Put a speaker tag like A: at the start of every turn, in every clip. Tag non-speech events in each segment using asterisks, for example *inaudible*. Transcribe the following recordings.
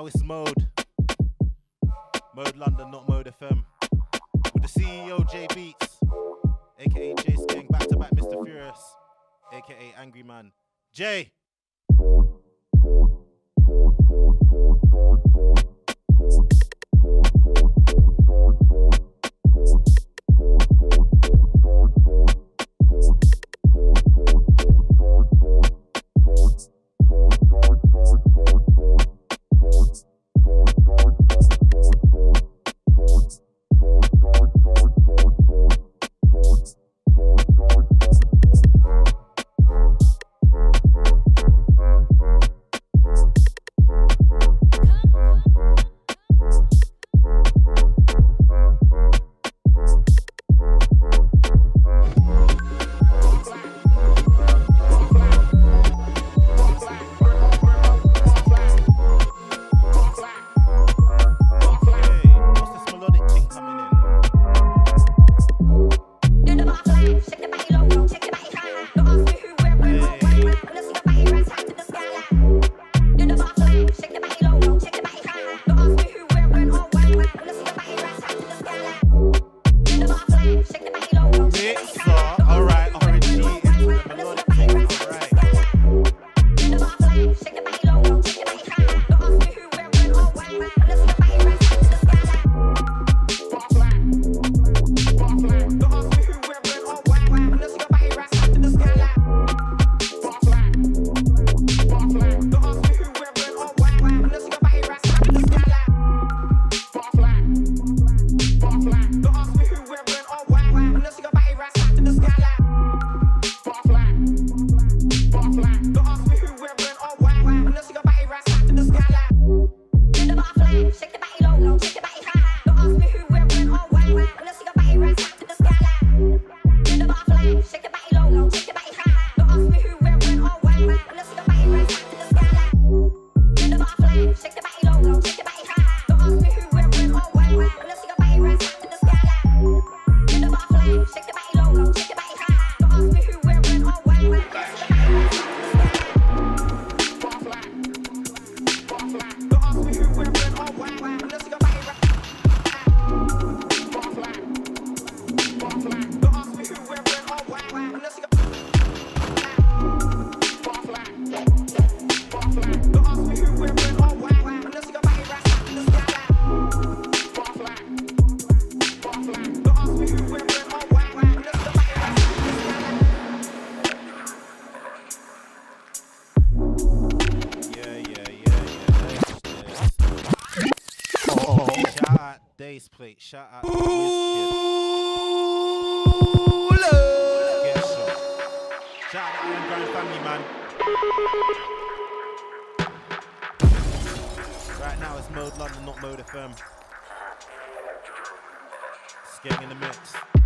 A: now it's Mode. Uh, shot at so. Shout out to Iron Family, man. Right now it's Mode London, not Mode FM.
B: It's getting in the
C: mix.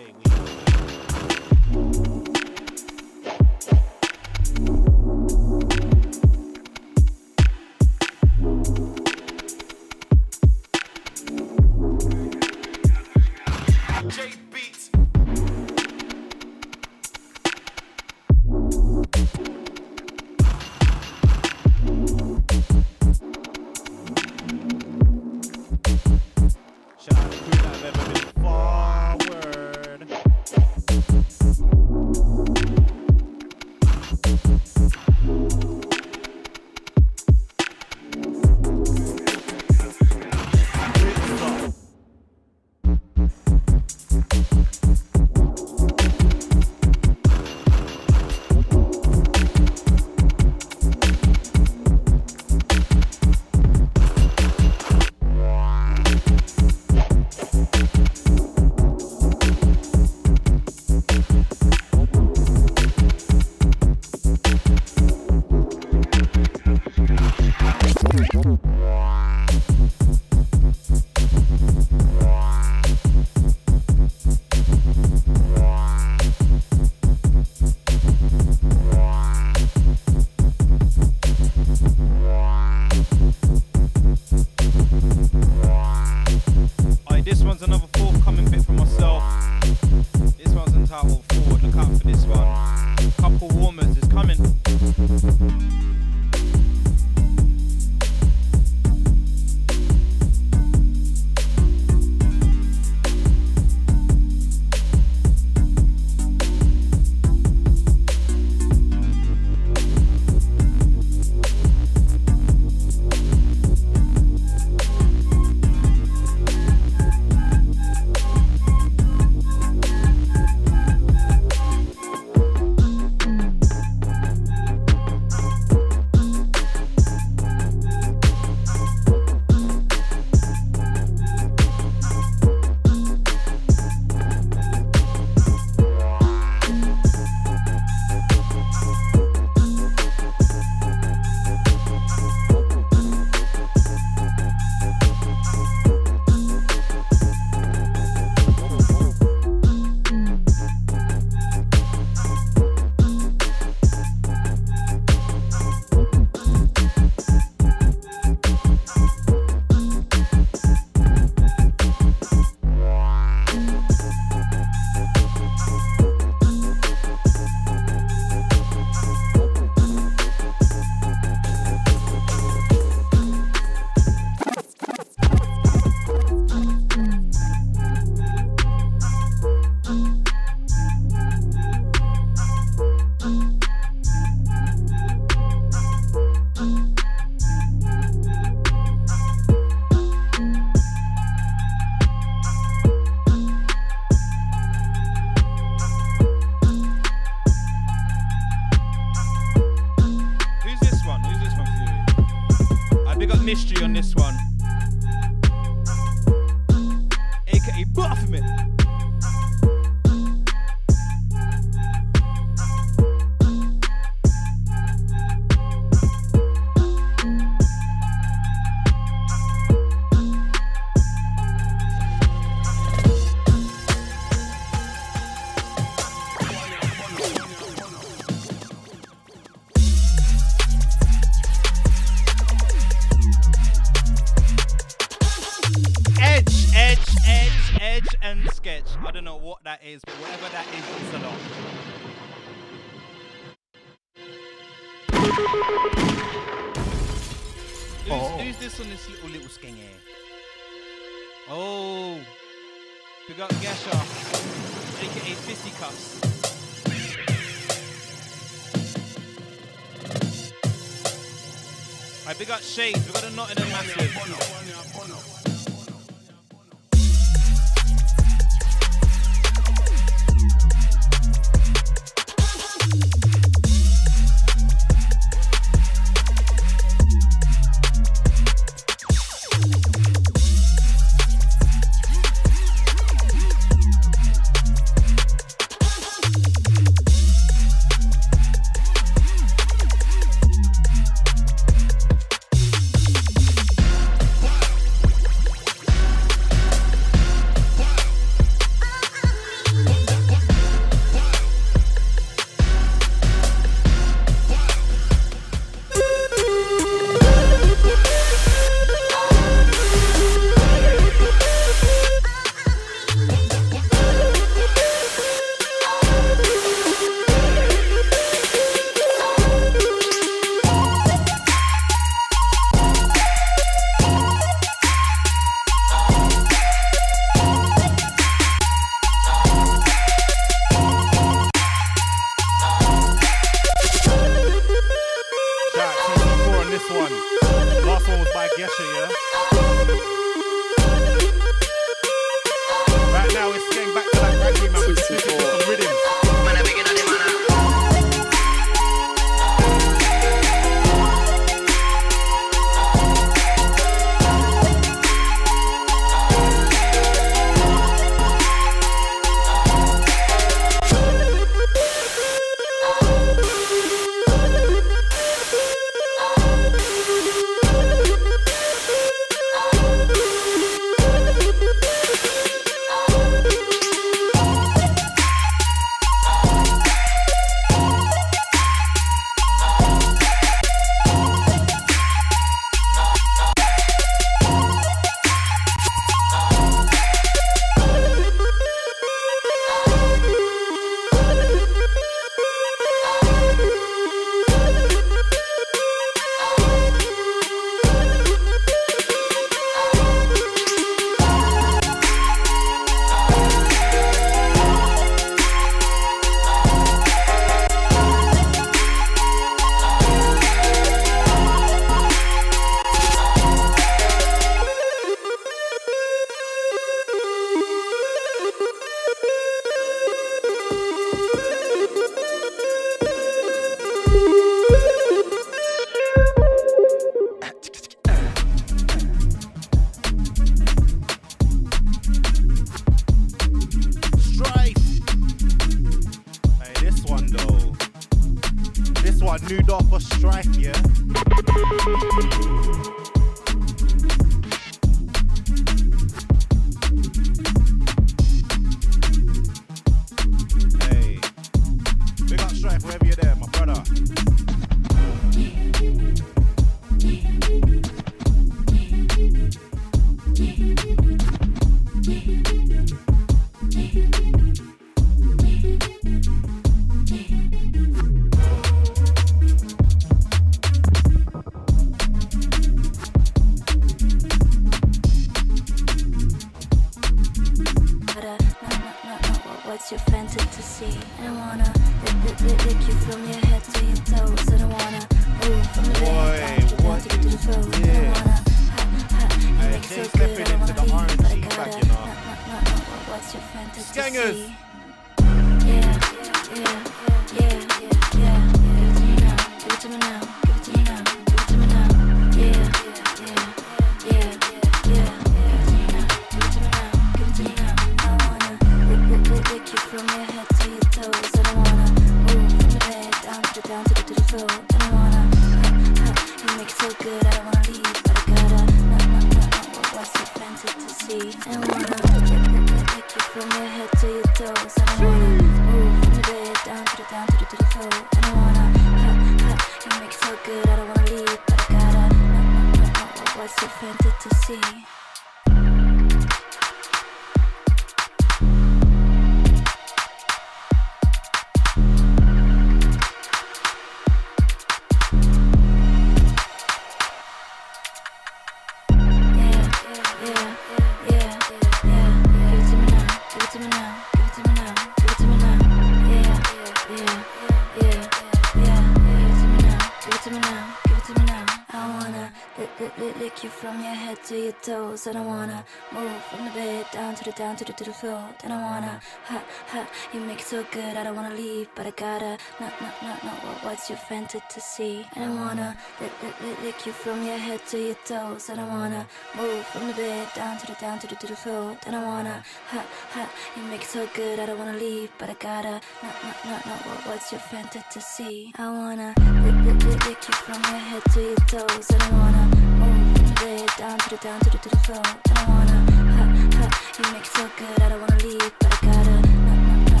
C: To
D: the down to the to the floor.
C: Then I wanna ha ha. You make it so good, I don't wanna leave, but I gotta. No, no, no, no. What, what's your fantasy? And I wanna lick, lick, lick, lick you from your head to your toes. And I wanna move from the bed down to the down to the to the floor. Then I wanna ha ha. You make it so good, I don't wanna leave, but I gotta. No, no, no, no. What, what's your fantasy? I wanna lick, lick, lick, lick you from your head to your toes. And I wanna move from the bed down to the down to the to the floor. And I wanna ha. You make it so good, I don't wanna leave, but I gotta. No, no, no, no.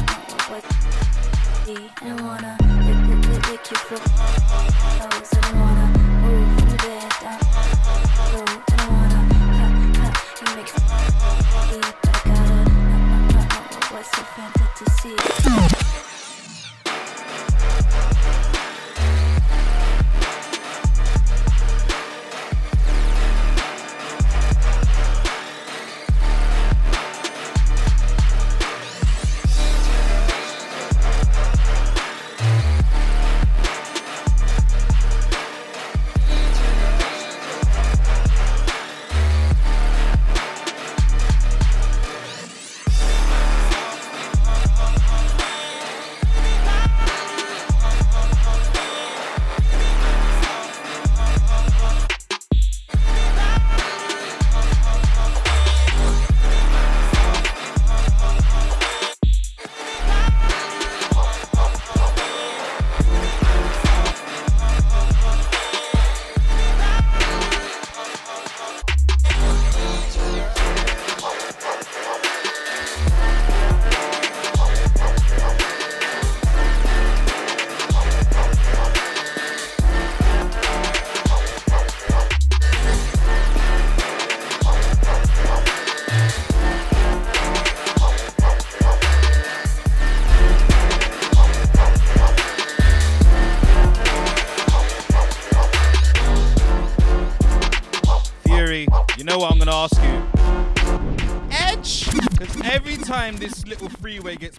C: What? And I wanna lick, lick, lick, lick you from toes. And I wanna move from the bed down to floor. And I wanna ha ha. You make it so good, but I gotta. No, no, no, no. What, what's your fantasy?
E: Fury,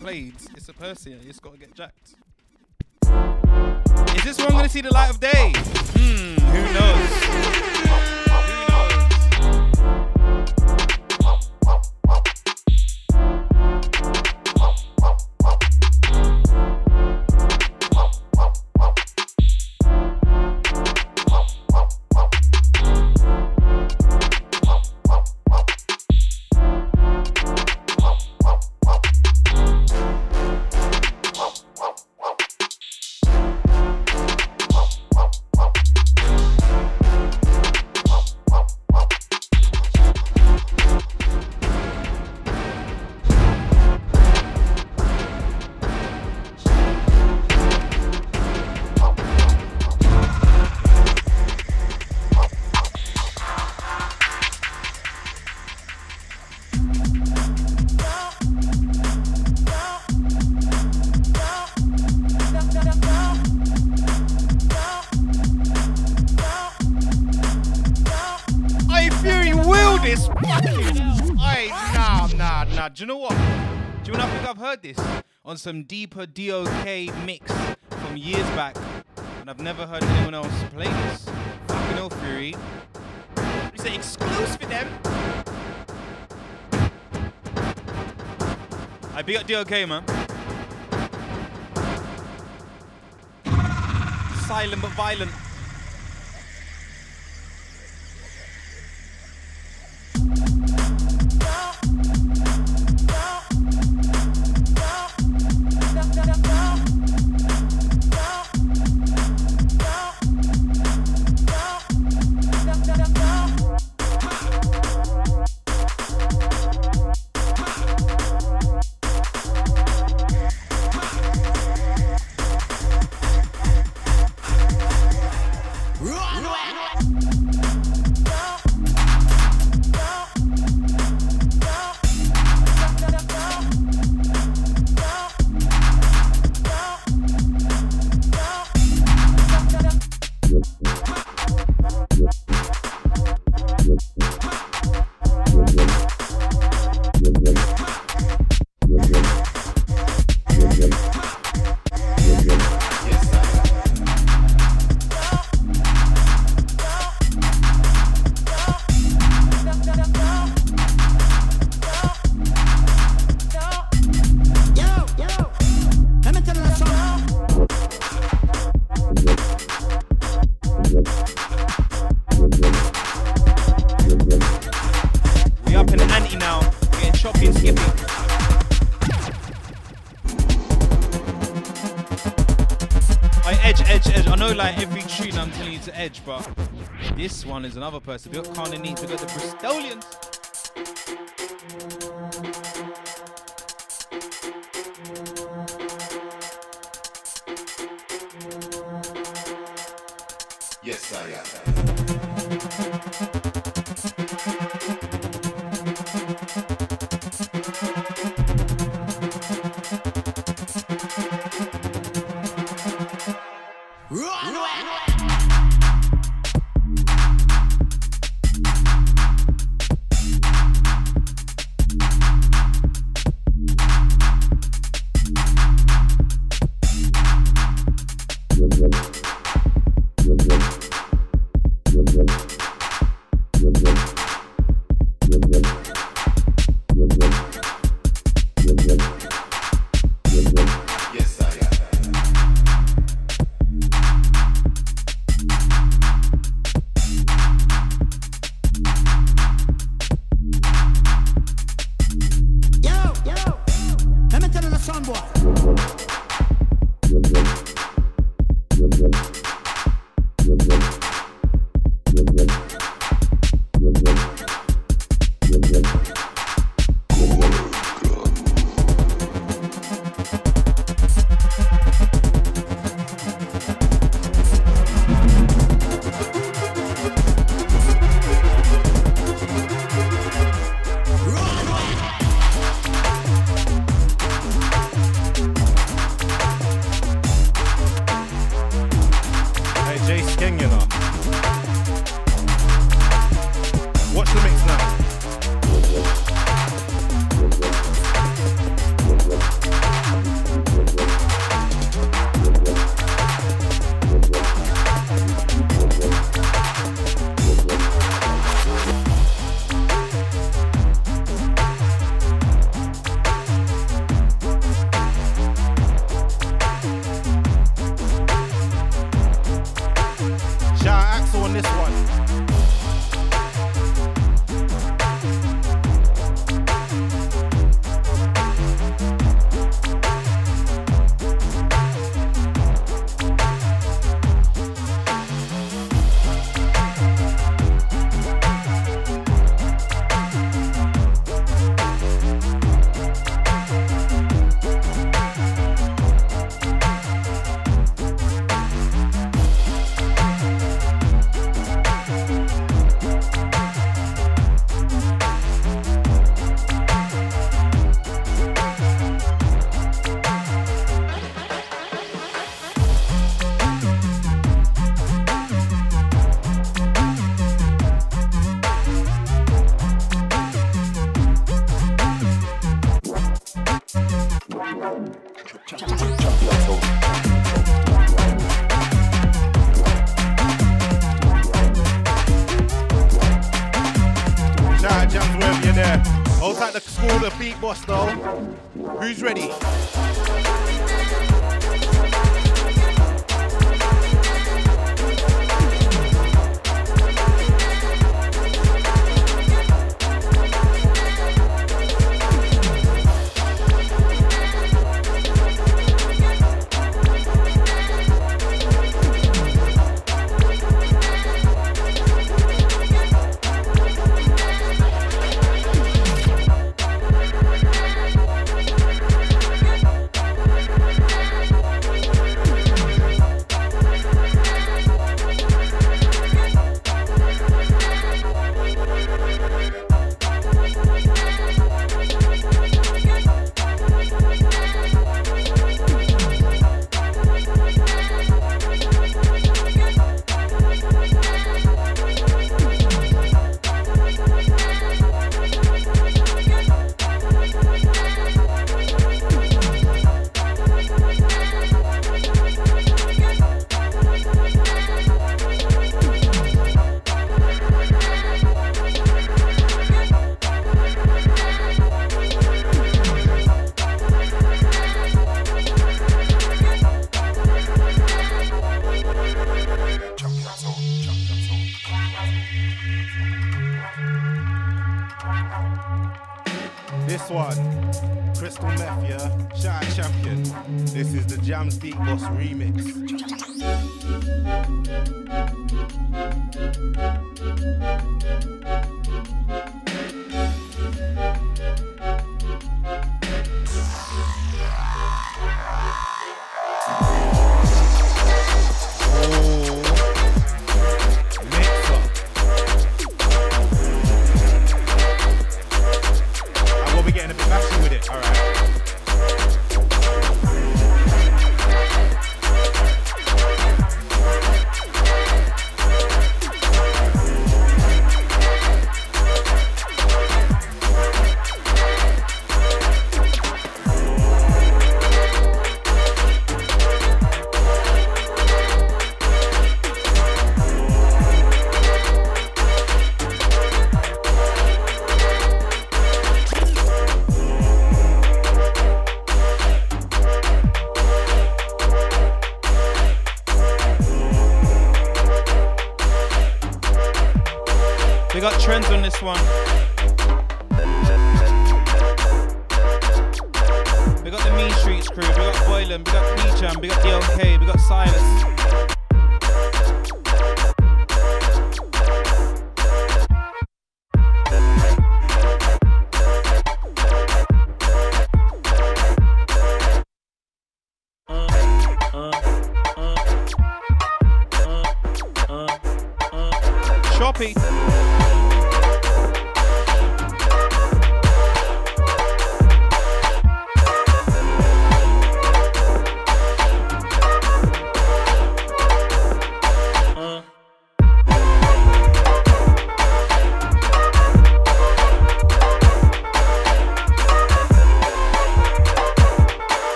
E: played, it's a person, it's gotta get jacked. Is this one gonna see the light of day? Hmm. Who knows? Do you know what? Do you know I think I've heard this on some deeper DOK mix from years back, and I've never heard anyone else play this. Fucking hell, Fury. It's an exclusive for them. I big up DOK, man. Silent but violent.
A: do it. Edge, but this one is another person. We got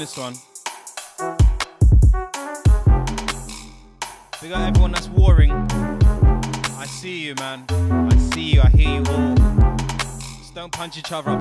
F: this one.
A: We got everyone that's warring. I see you, man. I see you. I hear you all. Just don't punch each other up.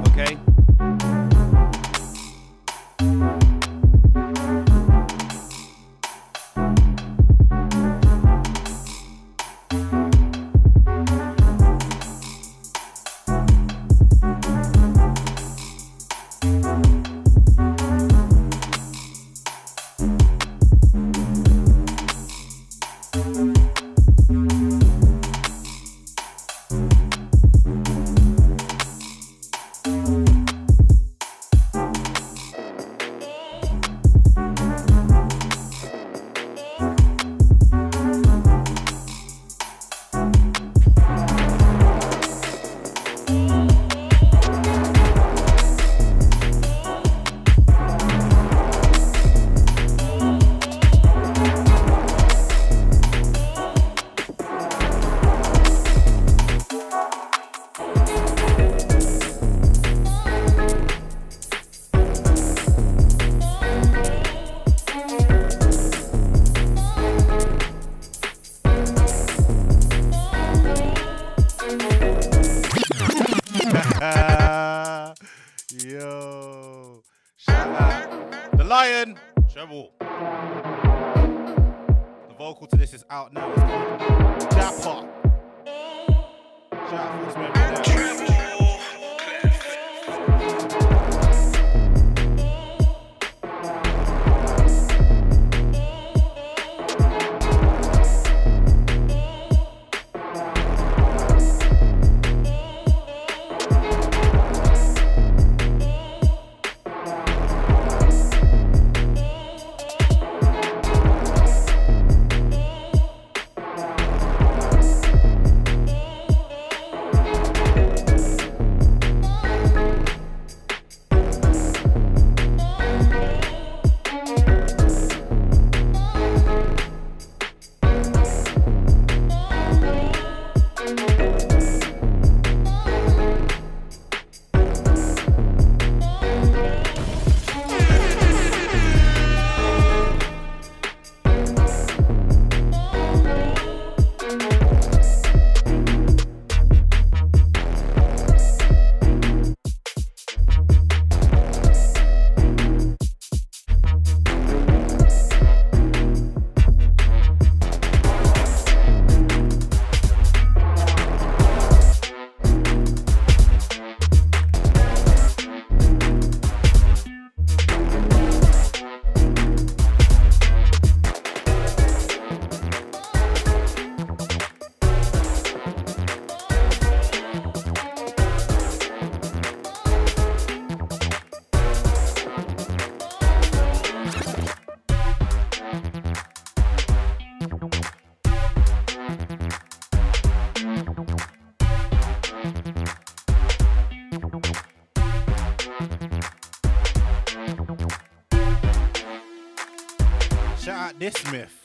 G: This
A: myth.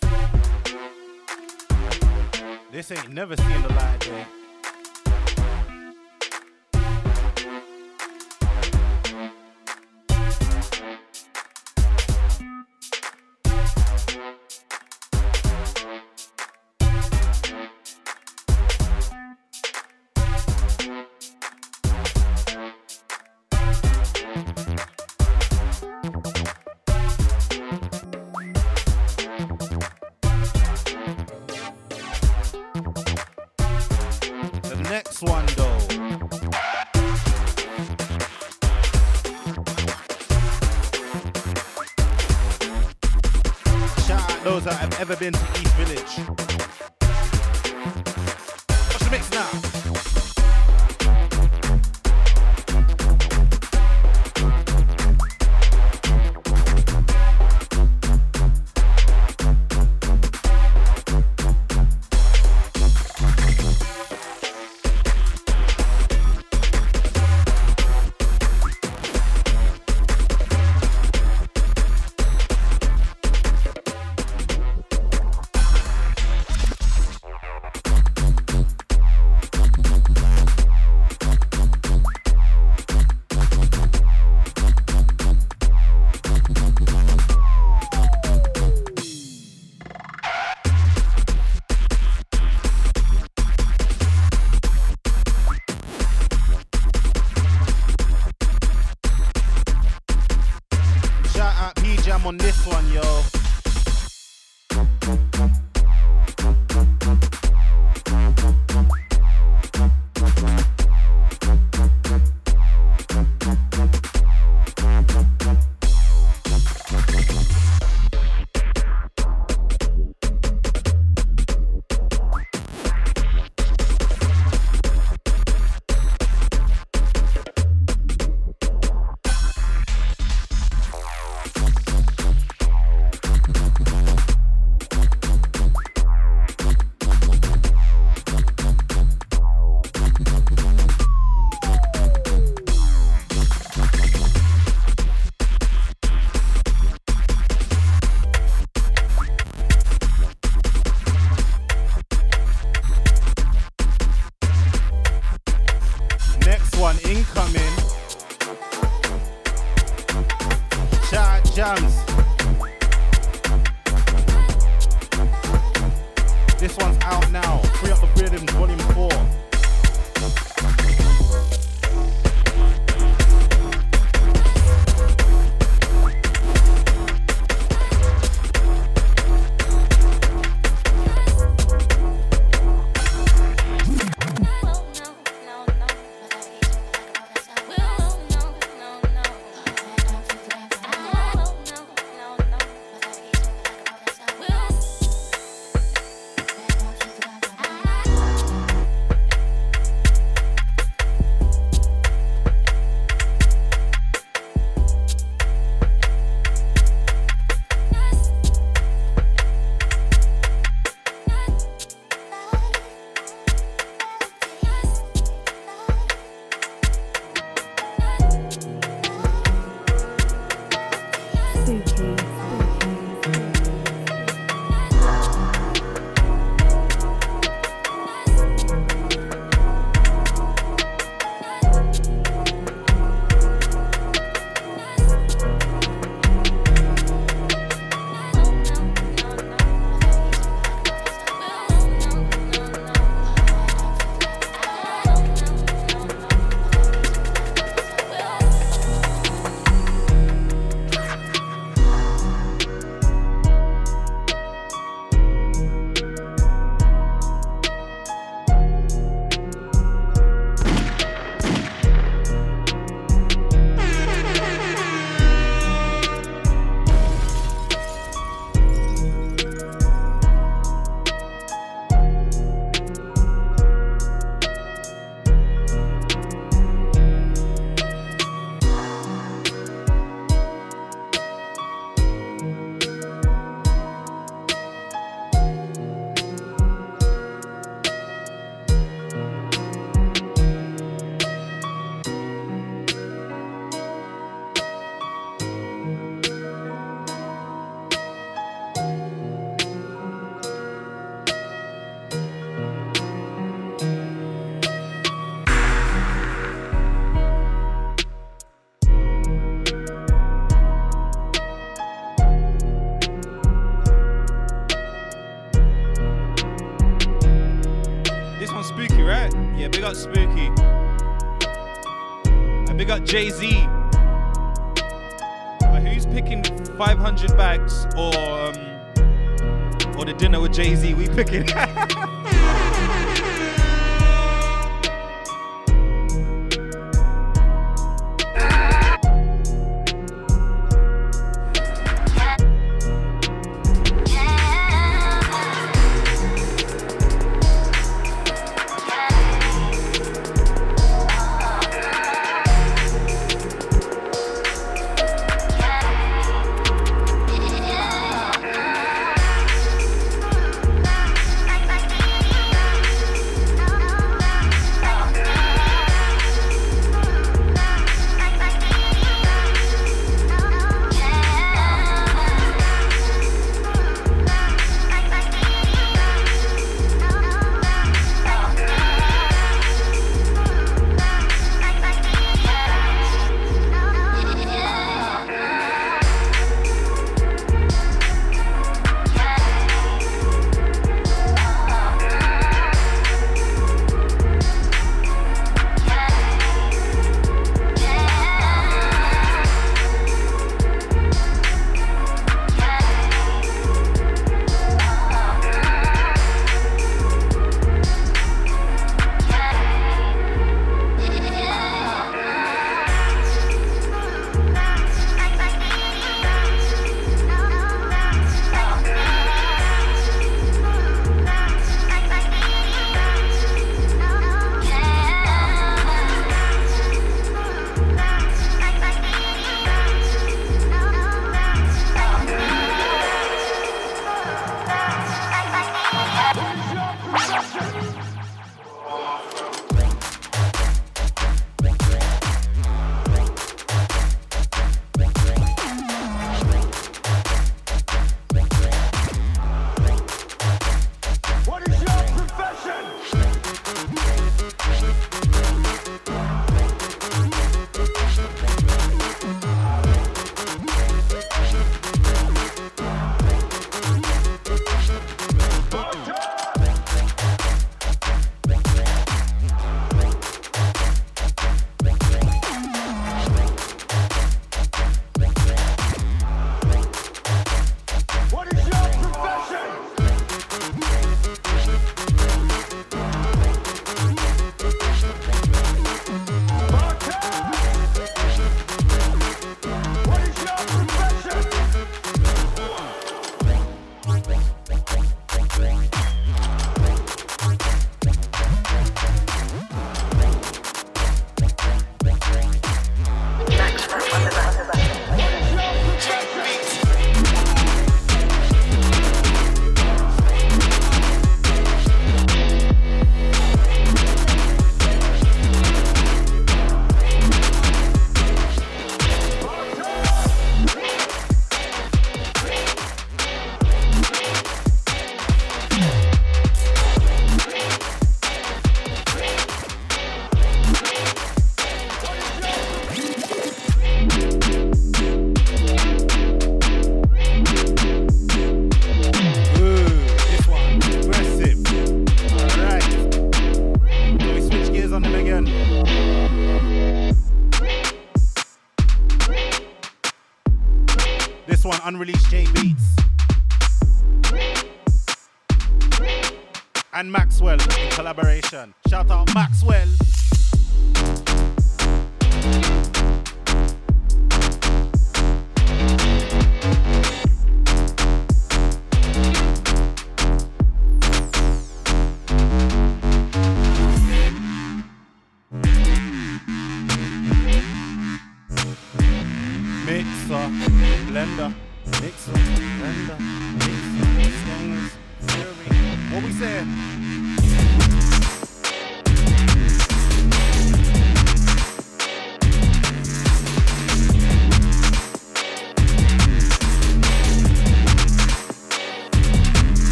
A: This ain't never seen the light day. Ever been to East Village. This one's out now. Free up the rhythm, volume 4. Jay Z. Who's picking 500 bags or um, or the dinner with Jay Z? We picking. *laughs*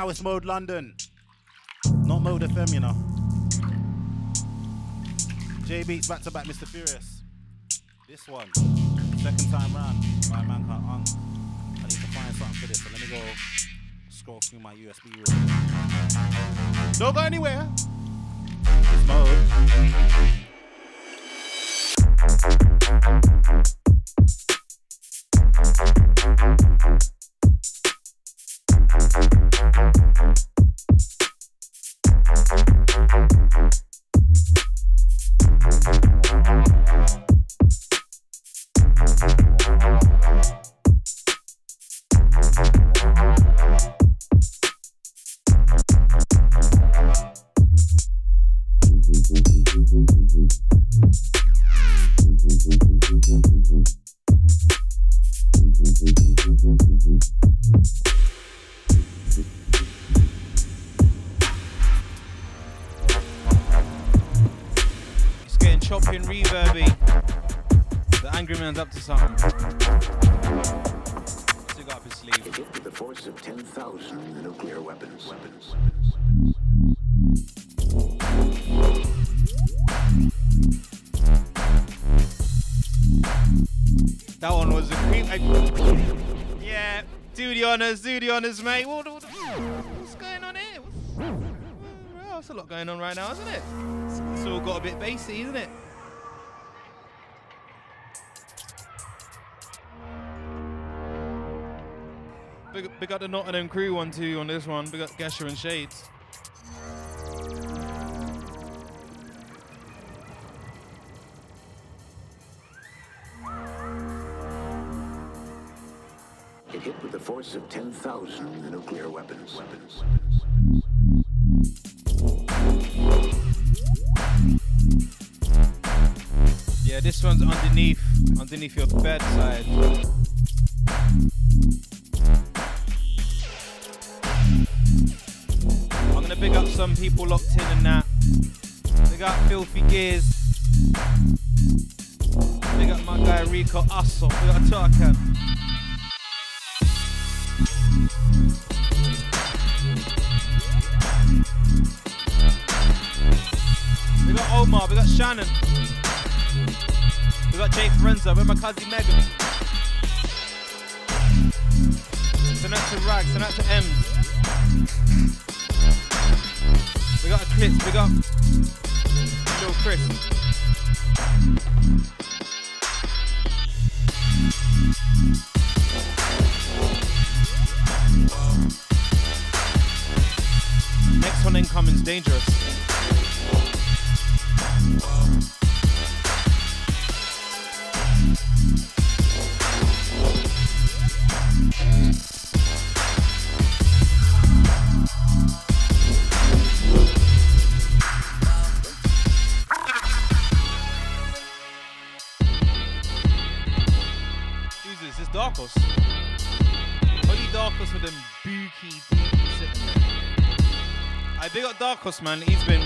A: now it's Mode London, not Mode FM, you know. J Beatz back to back, Mr. Furious. This one, second time round. My man can't. I need to find something for this. So let me go scroll through my USB room. Don't go anywhere. It's Mode.
E: The mate. What, what, what's going on here? What's, well, that's a lot going on right now, isn't it? It's, it's all got a bit bassy, isn't it? Big, big up the Nottingham crew one too on this one. Big up Gesher and
H: Shadez. Force of 10,000 nuclear weapons. weapons.
E: Yeah, this one's underneath, underneath your bedside. I'm gonna big up some people locked in and that. Big up Filthy Gears. Big up my guy Rico Asso. Big up Tarkan. Omar, we got Shannon. We got Jay Forenza, with my cousin Megan. Send out to Rag, send out to Ems. We got a Clits, we got Little Chris. Next one incoming's dangerous.
A: Man. He's been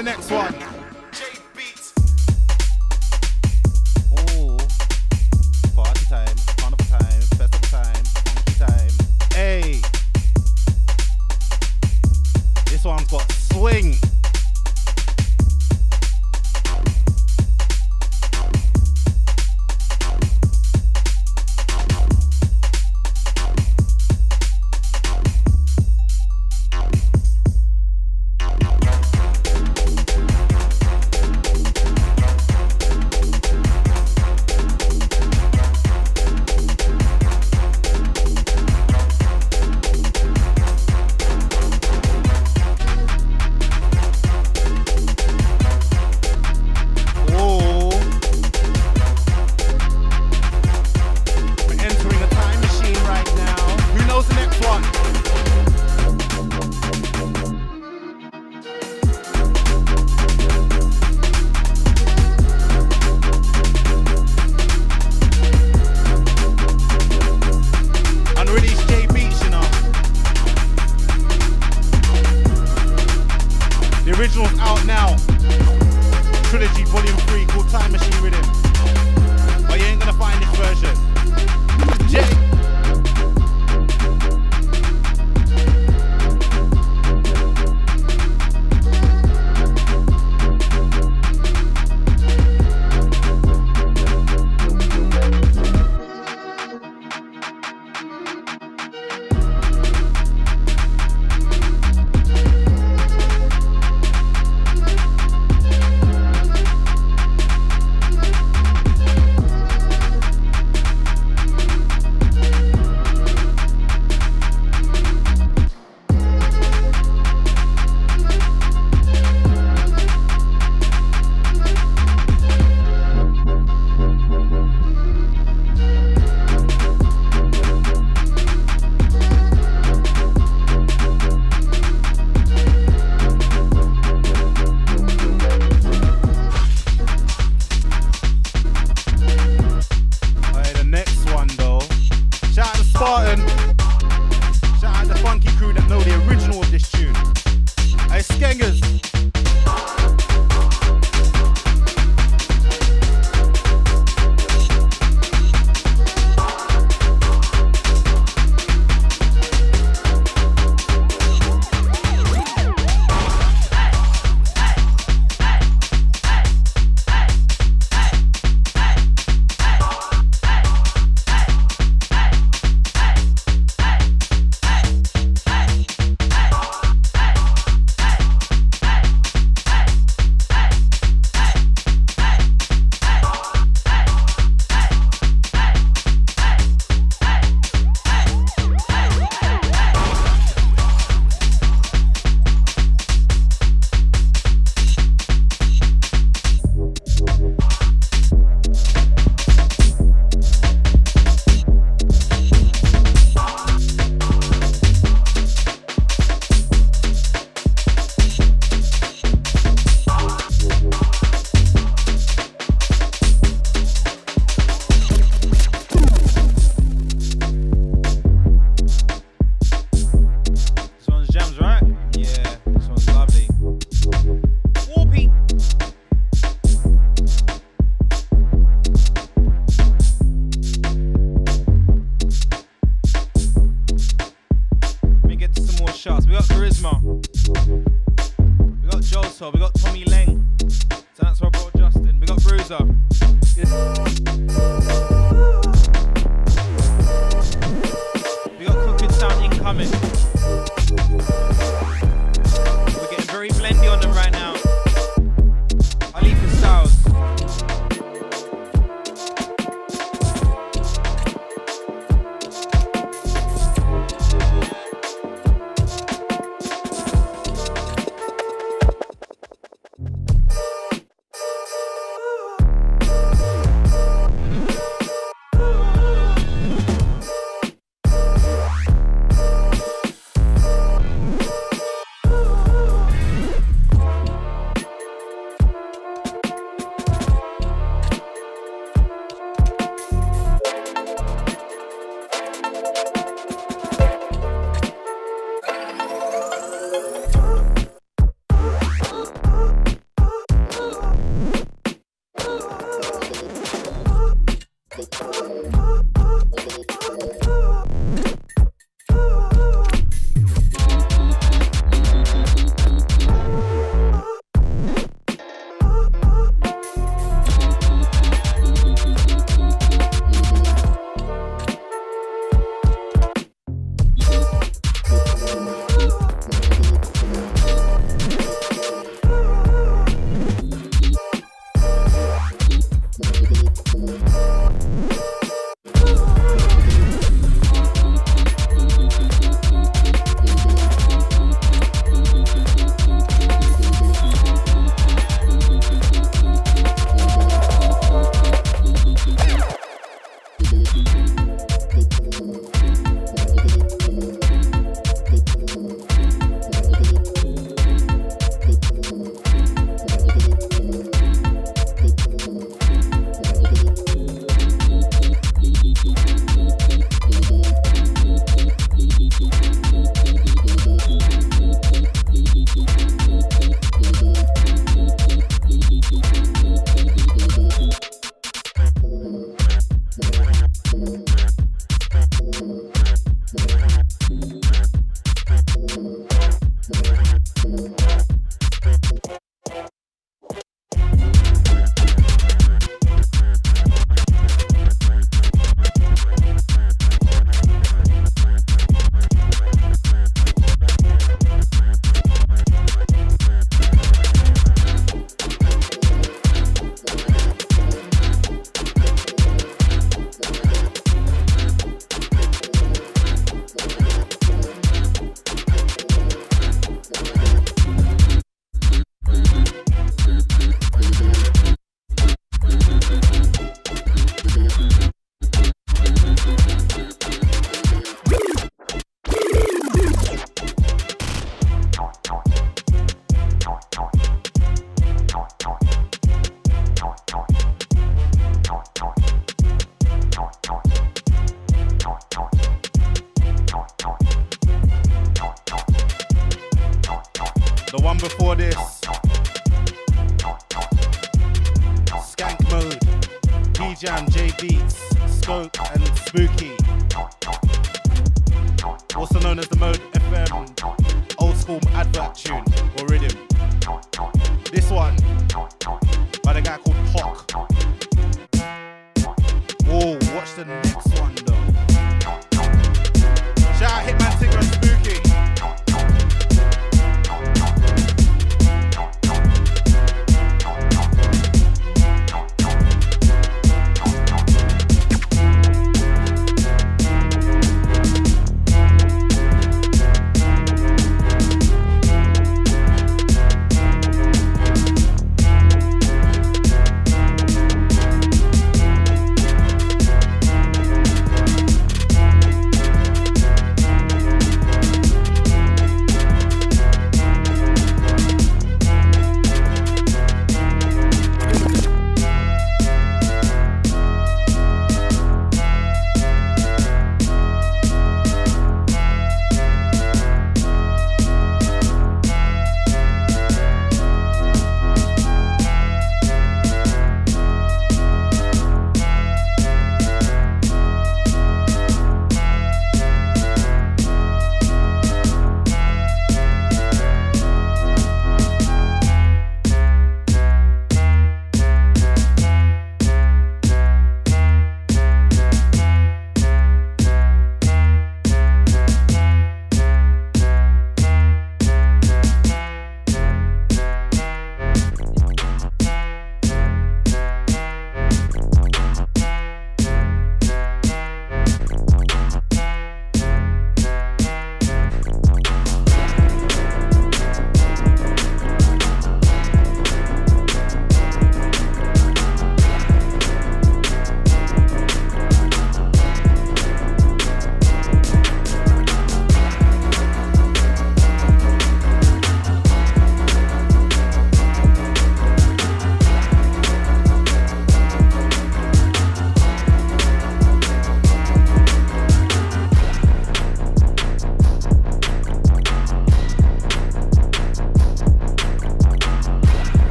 A: the next one?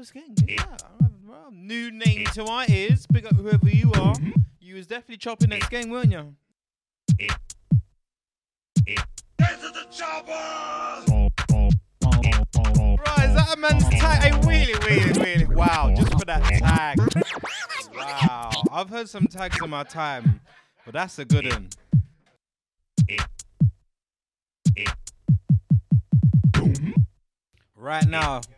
E: Chopper Skeng. Yeah. alright, well, New name to my ears. Pick up whoever you are. Mm-hmm. You was definitely chopping that gang, weren't you? This is the chopper! Oh, oh, oh, right, is that a man's tag? Hey, really, really, really. Wow, just for that tag. Wow. I've heard some tags in my time, but that's a good one. Mm-hmm. Right now, it's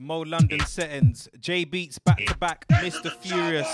E: Mode London settings. J Beatz back to back, Mr. Furious.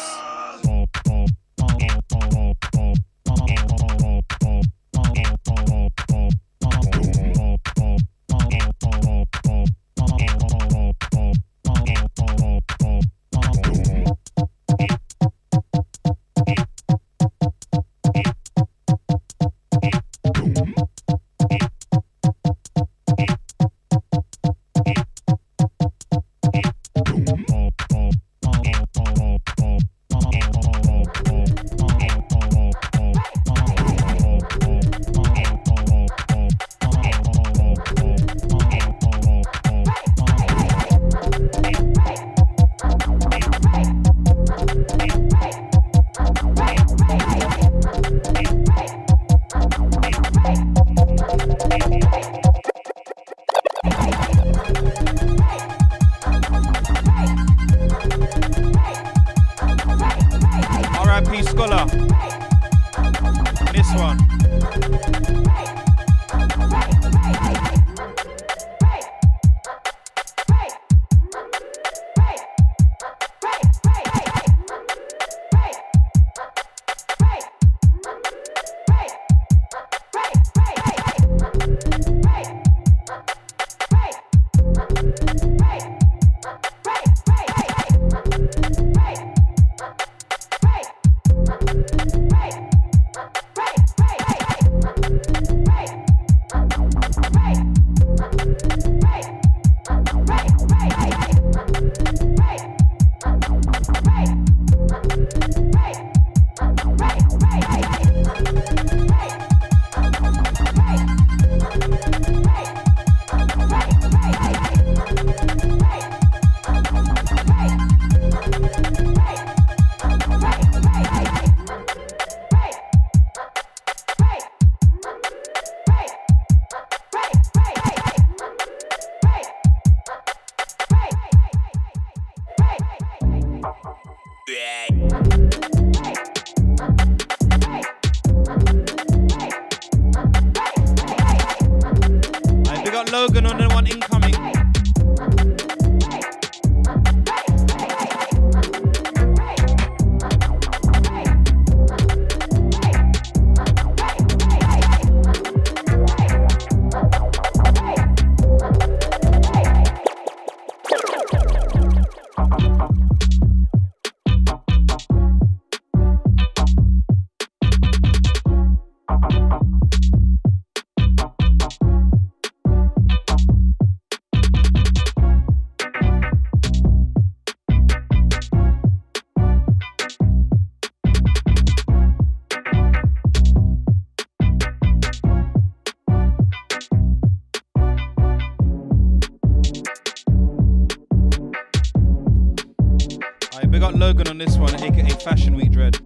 A: Fashion Week Dread.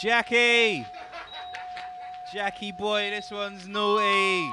A: Jackie! Jackie boy, this one's naughty.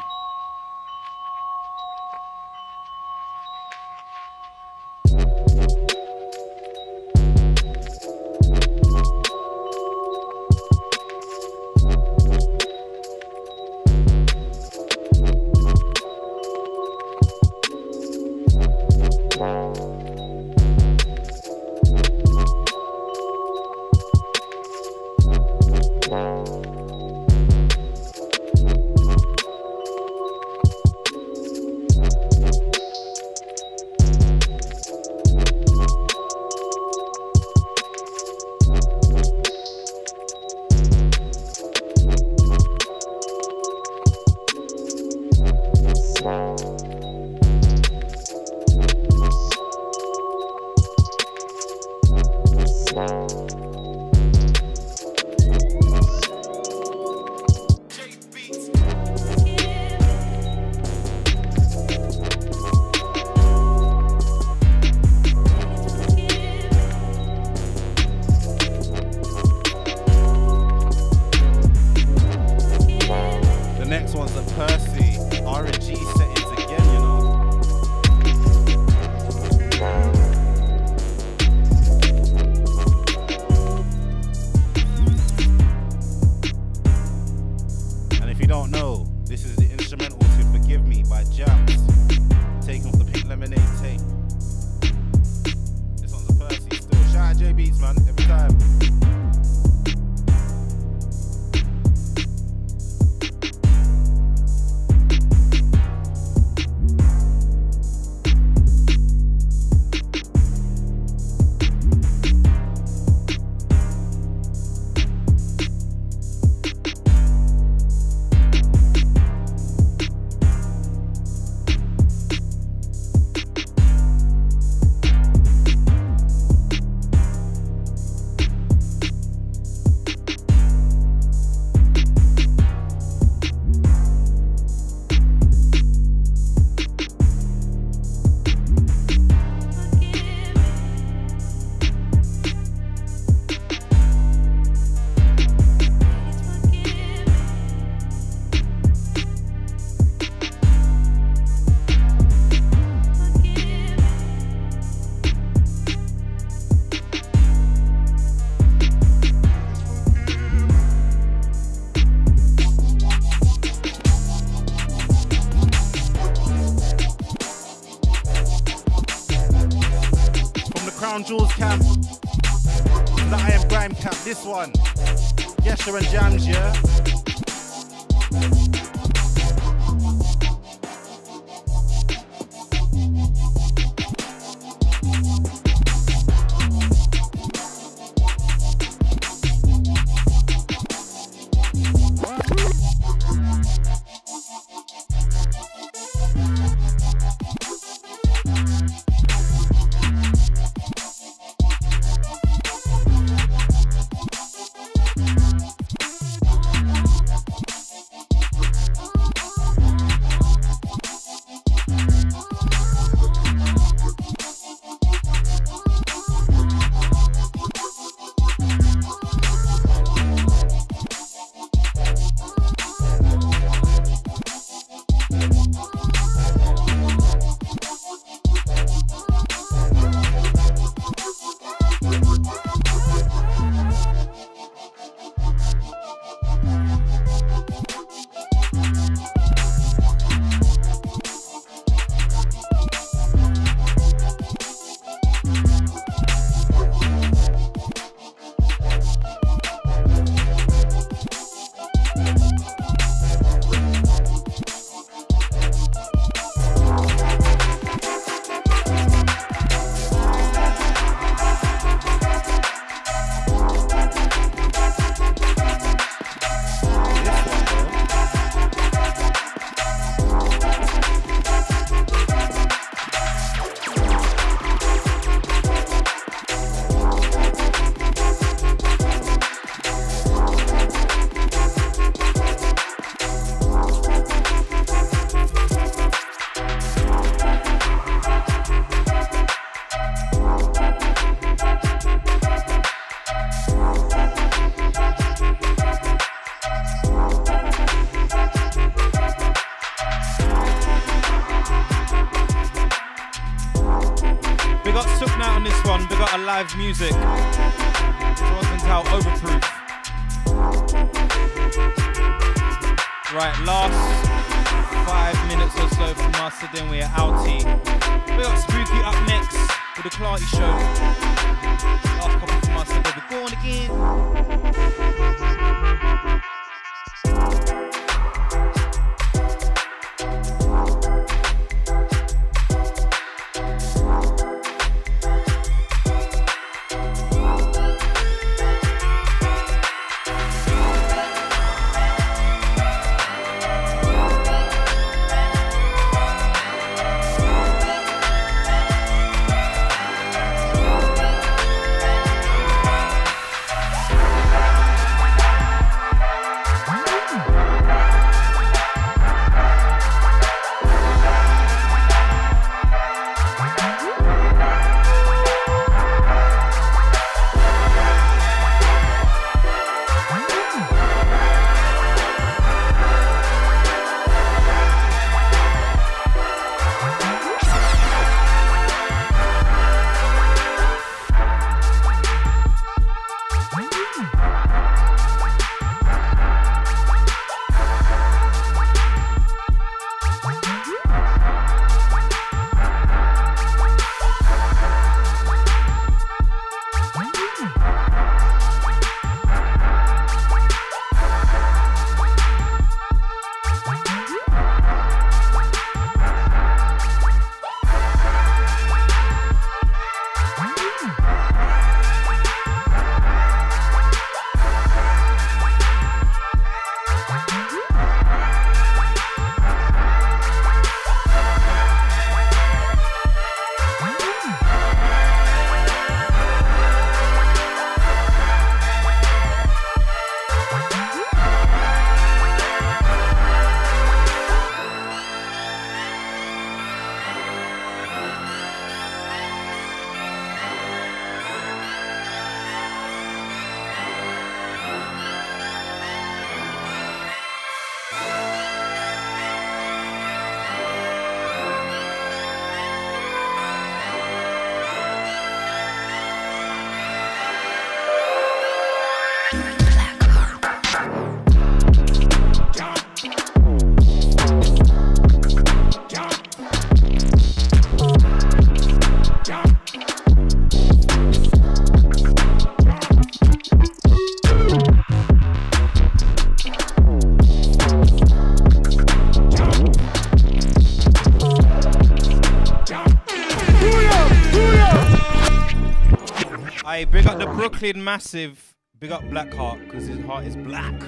E: Brooklyn Massive, big up Black Hart, because his heart is black.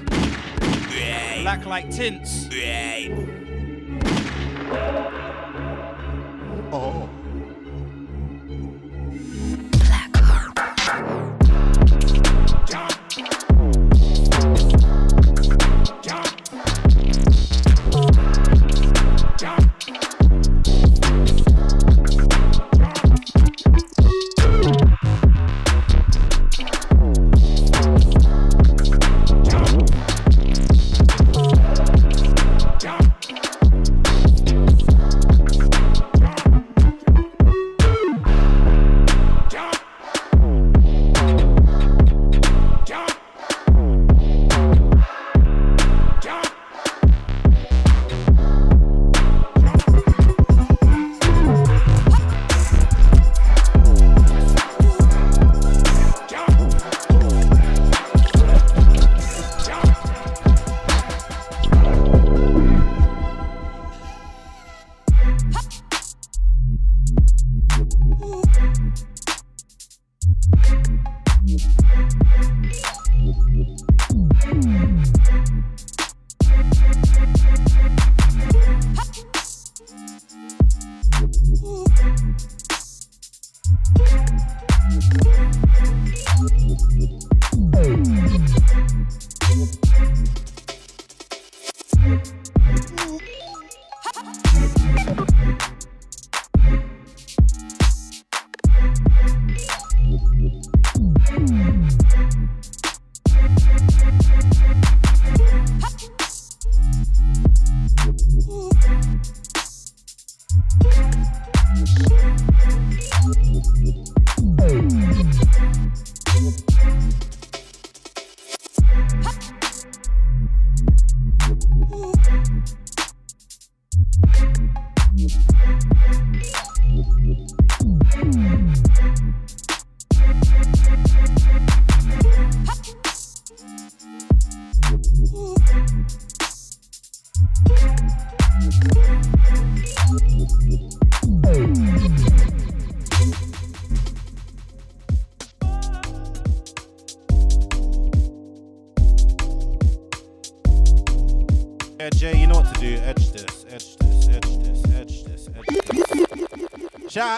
E: Black like tints.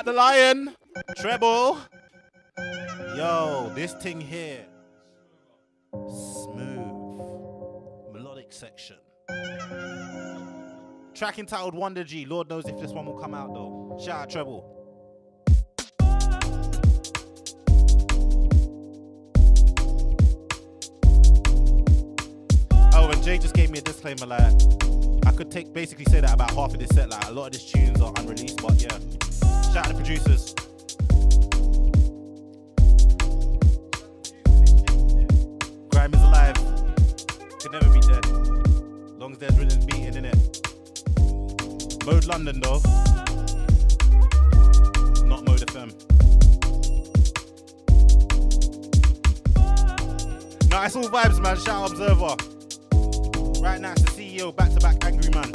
A: The lion, treble. Yo, this thing here, smooth, melodic section. Track entitled Wonder G. Lord knows if this one will come out though. Shout out treble. Oh, and Jay just gave me a disclaimer. Like, I could take basically say that about half of this set. Like, a lot of these tunes are unreleased, but yeah. Shout out to the producers. Grime is alive. Could never be dead. Long as there's rhythm beating in it. Mode London though. Not Mode FM. No, it's all vibes, man. Shout out Observer. Right now, it's the CEO, back to back Angry Man.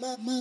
I: my, my.